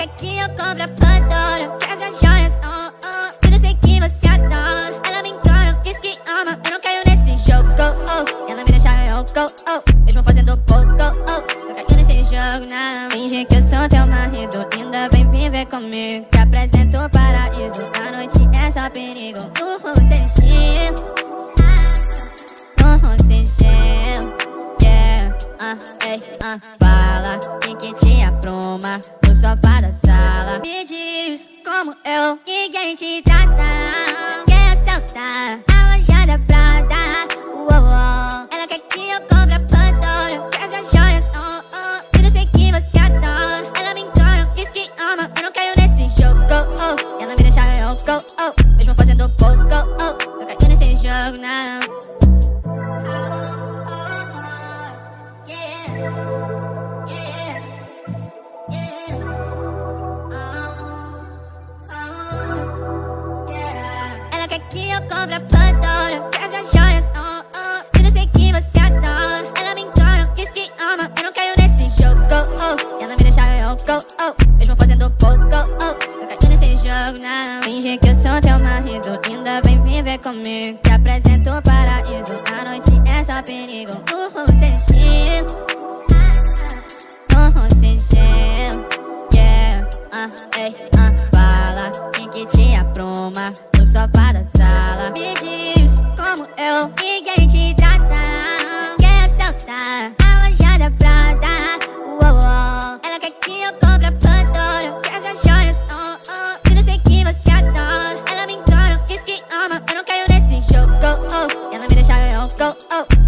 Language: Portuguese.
marca que eu compro a Pandora. Traz minhas joias, oh, oh. Tudo sei que você adora. Ela me encora, diz que ama. Eu não caio nesse jogo, oh. Ela me deixa louco, oh. Mesmo fazendo pouco, oh. Eu caio nesse jogo, não. Finge que eu sou teu marido. Ainda vem viver comigo. Te apresento o paraíso. A noite é só perigo. Uh, sem estilo Uh, sem gelo. Yeah, uh, ei, hey, uh. Fala, quem que te apruma? No sofá da me diz como eu, ninguém te trata. Quer assaltar a loja da Prada? Uou, uou. Ela quer que eu compre a Pandora. Quer as joias, oh, oh. Tudo sei que você adora. Ela me encora, diz que ama. Eu não caio nesse jogo, oh. Ela me deixa louco, oh. Mesmo fazendo pouco, oh. Eu caio nesse jogo, não. Que eu compre a Pandora. Quer as joias, oh, oh não sei que você adora. Ela me encora, diz que ama Eu não caio nesse jogo, oh Ela me deixa louco, oh Mesmo fazendo pouco, oh Eu caio nesse jogo, não. Finge que eu sou teu marido Ainda vem viver comigo. Te apresento o paraíso A noite é só perigo eu, ninguém te trata. Quer assaltar? A loja da uou, uou. Ela quer que eu compre a Pandora. Quer as joias, oh, oh. Não sei que você adora. Ela me encora, diz que ama. Eu não caio nesse jogo, oh Ela me deixa oh pouco, oh